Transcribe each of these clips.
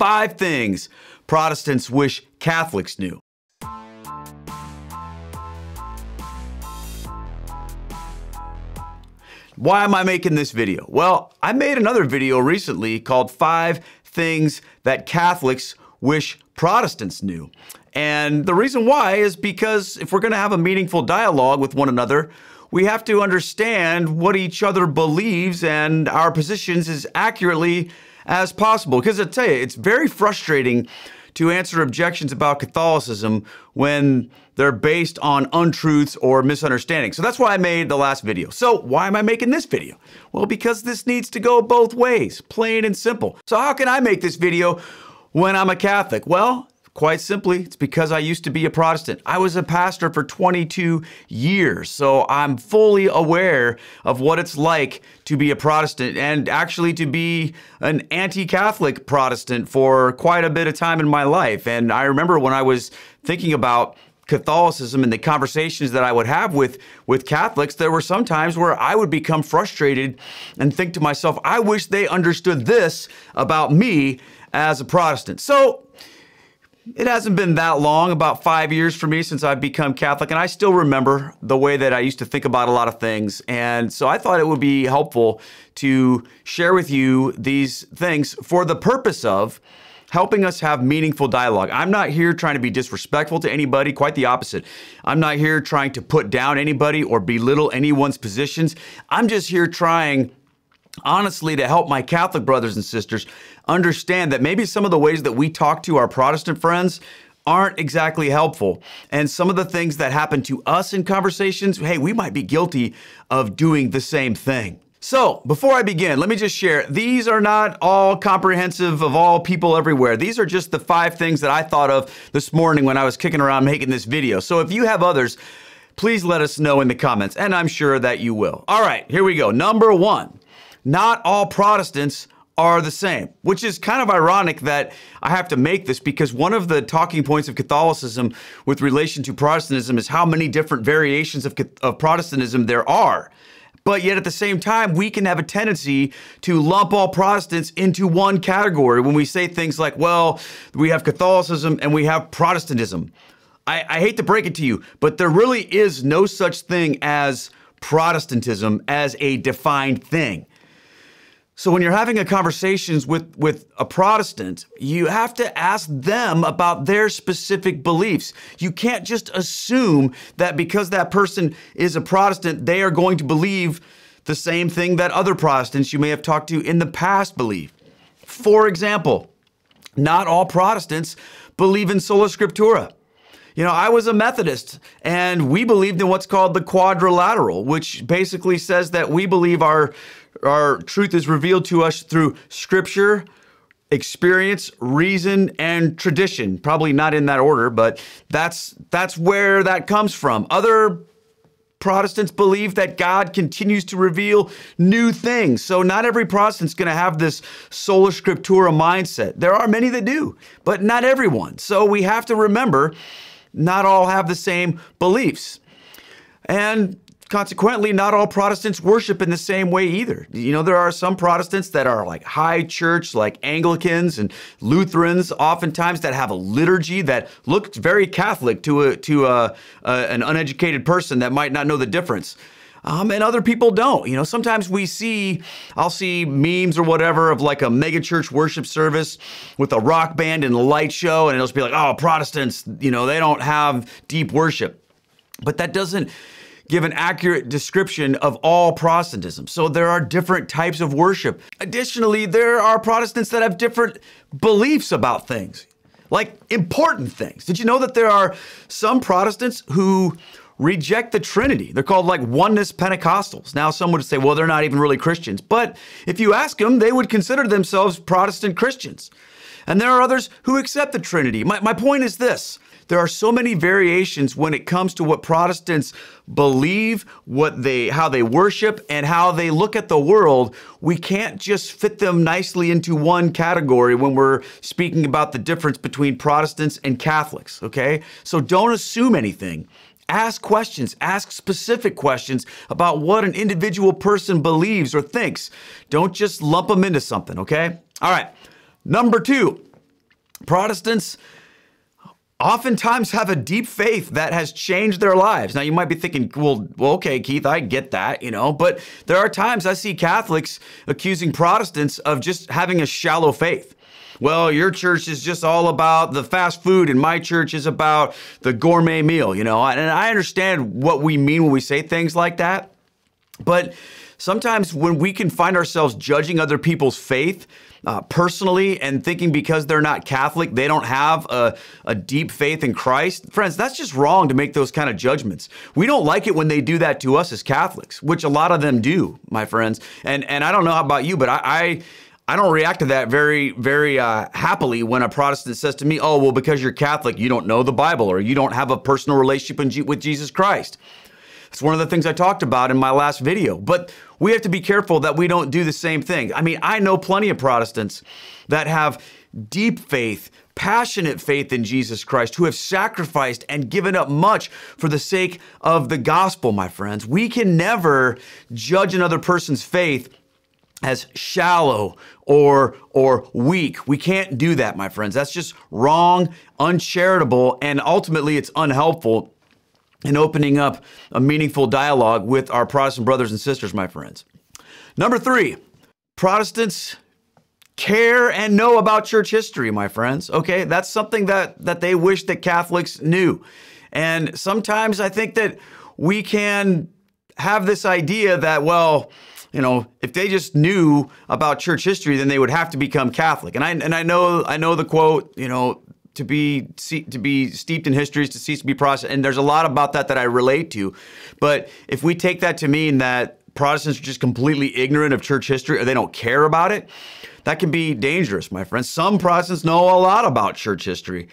five things Protestants wish Catholics knew. Why am I making this video? Well, I made another video recently called Five Things That Catholics Wish Protestants Knew. And the reason why is because if we're going to have a meaningful dialogue with one another, we have to understand what each other believes and our positions as accurately as possible. Because I tell you, it's very frustrating to answer objections about Catholicism when they're based on untruths or misunderstandings. So that's why I made the last video. So why am I making this video? Well, because this needs to go both ways, plain and simple. So how can I make this video when I'm a Catholic? Well, Quite simply, it's because I used to be a Protestant. I was a pastor for 22 years, so I'm fully aware of what it's like to be a Protestant and actually to be an anti Catholic Protestant for quite a bit of time in my life. And I remember when I was thinking about Catholicism and the conversations that I would have with with Catholics, there were some times where I would become frustrated and think to myself, I wish they understood this about me as a Protestant. So it hasn't been that long, about five years for me since I've become Catholic, and I still remember the way that I used to think about a lot of things. And so I thought it would be helpful to share with you these things for the purpose of helping us have meaningful dialogue. I'm not here trying to be disrespectful to anybody, quite the opposite. I'm not here trying to put down anybody or belittle anyone's positions. I'm just here trying honestly to help my Catholic brothers and sisters understand that maybe some of the ways that we talk to our Protestant friends aren't exactly helpful. And some of the things that happen to us in conversations, hey, we might be guilty of doing the same thing. So, before I begin, let me just share these are not all comprehensive of all people everywhere. These are just the five things that I thought of this morning when I was kicking around making this video. So, if you have others, please let us know in the comments, and I'm sure that you will. All right, here we go. Number one not all Protestants are the same, which is kind of ironic that I have to make this because one of the talking points of Catholicism with relation to Protestantism is how many different variations of, of Protestantism there are. But yet at the same time, we can have a tendency to lump all Protestants into one category when we say things like, well, we have Catholicism and we have Protestantism. I, I hate to break it to you, but there really is no such thing as Protestantism as a defined thing. So when you're having a conversations with with a Protestant, you have to ask them about their specific beliefs. You can't just assume that because that person is a Protestant, they are going to believe the same thing that other Protestants you may have talked to in the past believe. For example, not all Protestants believe in sola scriptura. You know, I was a Methodist and we believed in what's called the quadrilateral, which basically says that we believe our our truth is revealed to us through scripture, experience, reason, and tradition. Probably not in that order, but that's that's where that comes from. Other Protestants believe that God continues to reveal new things. So not every Protestant's going to have this sola scriptura mindset. There are many that do, but not everyone. So we have to remember not all have the same beliefs. And consequently, not all Protestants worship in the same way either. You know, there are some Protestants that are like high church, like Anglicans and Lutherans, oftentimes that have a liturgy that looks very Catholic to a to a, a an uneducated person that might not know the difference. Um, and other people don't. You know, sometimes we see, I'll see memes or whatever of like a megachurch worship service with a rock band and a light show, and it'll just be like, oh, Protestants, you know, they don't have deep worship. But that doesn't give an accurate description of all Protestantism. So there are different types of worship. Additionally, there are Protestants that have different beliefs about things, like important things. Did you know that there are some Protestants who reject the Trinity. They're called like oneness Pentecostals. Now, some would say, well, they're not even really Christians. But if you ask them, they would consider themselves Protestant Christians. And there are others who accept the Trinity. My, my point is this there are so many variations when it comes to what Protestants believe, what they how they worship and how they look at the world. We can't just fit them nicely into one category when we're speaking about the difference between Protestants and Catholics, okay? So don't assume anything. Ask questions, ask specific questions about what an individual person believes or thinks. Don't just lump them into something, okay? All right. Number 2, Protestants oftentimes have a deep faith that has changed their lives. Now you might be thinking, well, well, okay, Keith, I get that, you know, but there are times I see Catholics accusing Protestants of just having a shallow faith. Well, your church is just all about the fast food, and my church is about the gourmet meal, you know. And I understand what we mean when we say things like that. But sometimes when we can find ourselves judging other people's faith, uh, personally and thinking because they're not Catholic, they don't have a, a deep faith in Christ. Friends, that's just wrong to make those kind of judgments. We don't like it when they do that to us as Catholics, which a lot of them do, my friends. And and I don't know about you, but I, I I don't react to that very, very uh, happily when a Protestant says to me, "Oh, well, because you're Catholic, you don't know the Bible, or you don't have a personal relationship with Jesus Christ." It's one of the things I talked about in my last video. But we have to be careful that we don't do the same thing. I mean, I know plenty of Protestants that have deep faith, passionate faith in Jesus Christ, who have sacrificed and given up much for the sake of the gospel, my friends. We can never judge another person's faith as shallow or or weak. We can't do that, my friends. That's just wrong, uncharitable, and ultimately it's unhelpful in opening up a meaningful dialogue with our Protestant brothers and sisters, my friends. Number three, Protestants care and know about church history, my friends. Okay, that's something that, that they wish that Catholics knew. And sometimes I think that we can have this idea that, well, you know, if they just knew about church history, then they would have to become Catholic. And I and I know I know the quote, you know, to be to be steeped in history is to cease to be Protestant. And there's a lot about that that I relate to. But if we take that to mean that Protestants are just completely ignorant of church history or they don't care about it, that can be dangerous, my friends. Some Protestants know a lot about church history.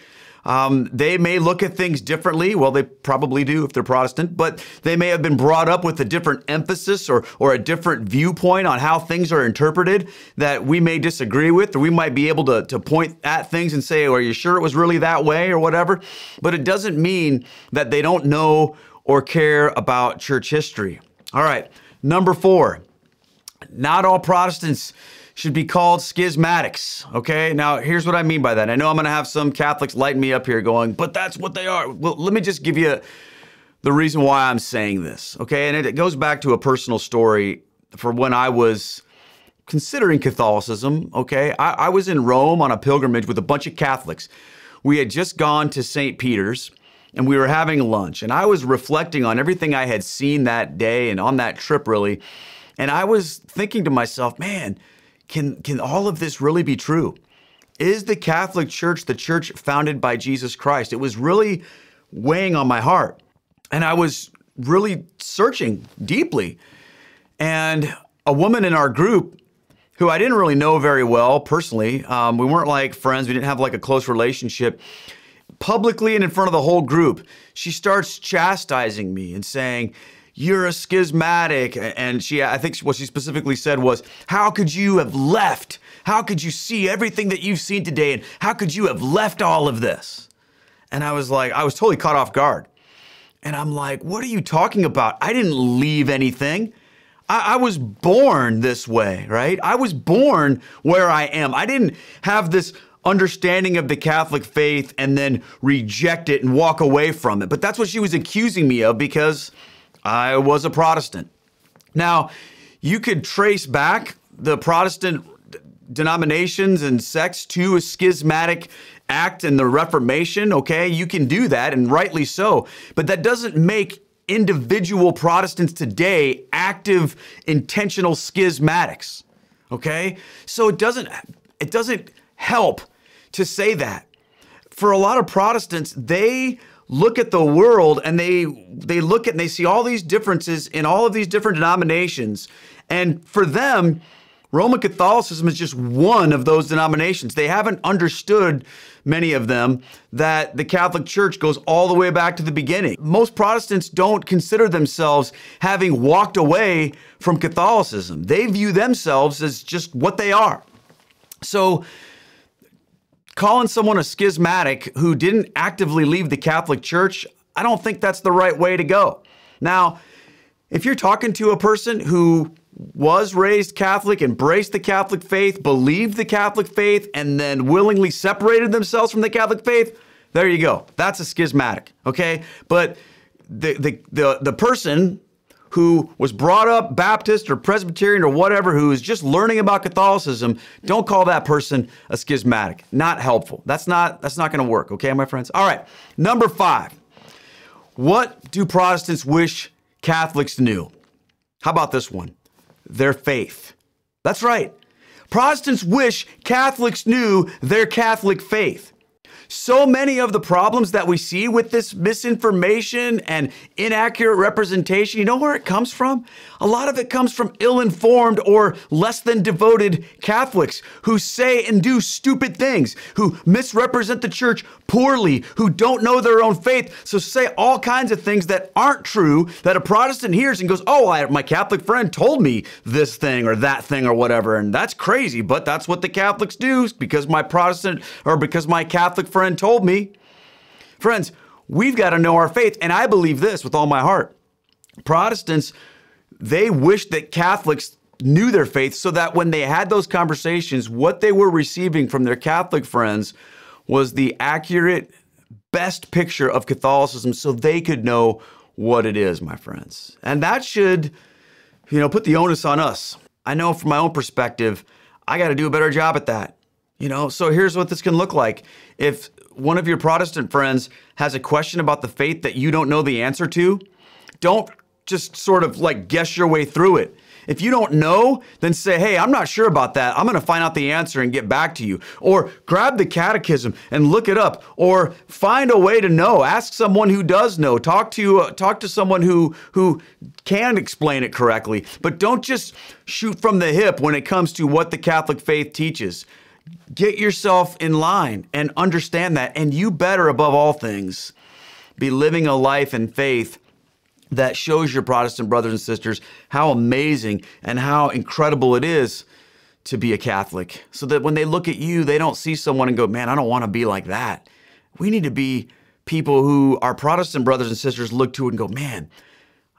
Um, they may look at things differently. Well, they probably do if they're Protestant, but they may have been brought up with a different emphasis or, or a different viewpoint on how things are interpreted that we may disagree with, or we might be able to, to point at things and say, Are you sure it was really that way or whatever? But it doesn't mean that they don't know or care about church history. All right, number four, not all Protestants should be called schismatics. Okay, now here's what I mean by that. I know I'm going to have some Catholics lighting me up here going, but that's what they are. Well, let me just give you the reason why I'm saying this. Okay, and it, it goes back to a personal story for when I was considering Catholicism. Okay, I, I was in Rome on a pilgrimage with a bunch of Catholics. We had just gone to St. Peter's and we were having lunch, and I was reflecting on everything I had seen that day and on that trip, really. And I was thinking to myself, man, can, can all of this really be true? Is the Catholic Church the church founded by Jesus Christ? It was really weighing on my heart. And I was really searching deeply. And a woman in our group who I didn't really know very well personally, um, we weren't like friends, we didn't have like a close relationship, publicly and in front of the whole group, she starts chastising me and saying, you're a schismatic. And she, I think what she specifically said was, how could you have left? How could you see everything that you've seen today? And how could you have left all of this? And I was like, I was totally caught off guard. And I'm like, what are you talking about? I didn't leave anything. I, I, was born this way, right? I was born where I am. I didn't have this understanding of the Catholic faith and then reject it and walk away from it. But that's what she was accusing me of because I was a Protestant. Now, you could trace back the Protestant denominations and sects to a schismatic act in the Reformation, okay? You can do that, and rightly so. But that doesn't make individual Protestants today active, intentional schismatics, okay? So it doesn't, it doesn't help to say that. For a lot of Protestants, they look at the world and they they look at and they see all these differences in all of these different denominations and for them Roman Catholicism is just one of those denominations. They haven't understood many of them that the Catholic Church goes all the way back to the beginning. Most Protestants don't consider themselves having walked away from Catholicism. They view themselves as just what they are. So calling someone a schismatic who didn't actively leave the Catholic Church, I don't think that's the right way to go. Now, if you're talking to a person who was raised Catholic, embraced the Catholic faith, believed the Catholic faith, and then willingly separated themselves from the Catholic faith, there you go. That's a schismatic, okay? But the, the, the, the person who was brought up Baptist or Presbyterian or whatever, who is just learning about Catholicism, don't call that person a schismatic. Not helpful. That's not that's not going to work. Okay, my friends. All right. Number five. What do Protestants wish Catholics knew? How about this one? Their faith. That's right. Protestants wish Catholics knew their Catholic faith. So many of the problems that we see with this misinformation and inaccurate representation, you know where it comes from? A lot of it comes from ill informed or less than devoted Catholics who say and do stupid things, who misrepresent the church poorly, who don't know their own faith, so say all kinds of things that aren't true that a Protestant hears and goes, Oh, I, my Catholic friend told me this thing or that thing or whatever. And that's crazy, but that's what the Catholics do because my Protestant or because my Catholic friend friend told me. Friends, we've got to know our faith. And I believe this with all my heart. Protestants, they wish that Catholics knew their faith so that when they had those conversations, what they were receiving from their Catholic friends was the accurate, best picture of Catholicism so they could know what it is, my friends. And that should, you know, put the onus on us. I know from my own perspective, I got to do a better job at that. You know, so here's what this can look like. If one of your Protestant friends has a question about the faith that you don't know the answer to, don't just sort of like guess your way through it. If you don't know, then say, hey, I'm not sure about that. I'm going to find out the answer and get back to you. Or grab the catechism and look it up. Or find a way to know. Ask someone who does know. Talk to uh, talk to someone who who can explain it correctly. But don't just shoot from the hip when it comes to what the Catholic faith teaches. Get yourself in line and understand that. And you better, above all things, be living a life in faith that shows your Protestant brothers and sisters how amazing and how incredible it is to be a Catholic. So that when they look at you, they don't see someone and go, man, I don't want to be like that. We need to be people who our Protestant brothers and sisters look to and go, man,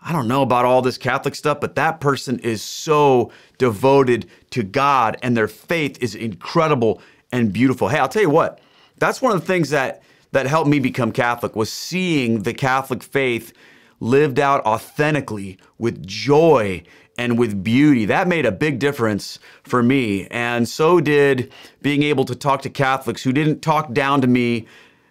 I don't know about all this Catholic stuff, but that person is so devoted to God and their faith is incredible and beautiful. Hey, I'll tell you what, that's one of the things that that helped me become Catholic was seeing the Catholic faith lived out authentically with joy and with beauty. That made a big difference for me. And so did being able to talk to Catholics who didn't talk down to me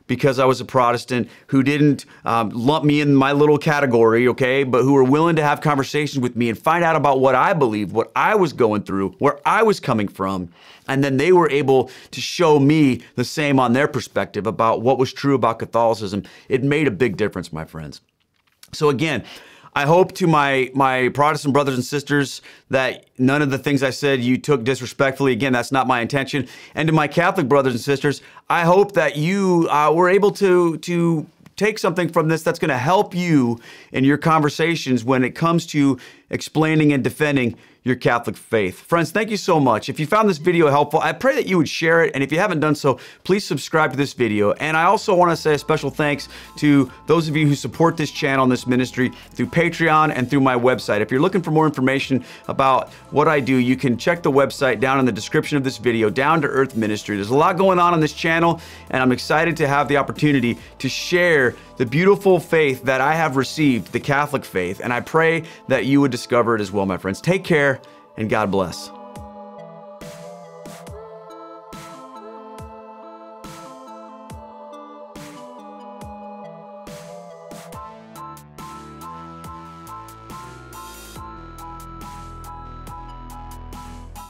because I was a Protestant, who didn't um, lump me in my little category, okay, but who were willing to have conversations with me and find out about what I believed, what I was going through, where I was coming from. And then they were able to show me the same on their perspective about what was true about Catholicism. It made a big difference, my friends. So, again, I hope to my my Protestant brothers and sisters that none of the things I said you took disrespectfully. Again, that's not my intention. And to my Catholic brothers and sisters, I hope that you uh, were able to to take something from this that's going to help you in your conversations when it comes to explaining and defending your Catholic faith. Friends, thank you so much. If you found this video helpful, I pray that you would share it. And if you haven't done so, please subscribe to this video. And I also want to say a special thanks to those of you who support this channel and this ministry through Patreon and through my website. If you're looking for more information about what I do, you can check the website down in the description of this video, Down to Earth Ministry. There's a lot going on on this channel, and I'm excited to have the opportunity to share the beautiful faith that I have received, the Catholic faith. And I pray that you would discover it as well, my friends. Take care and God bless.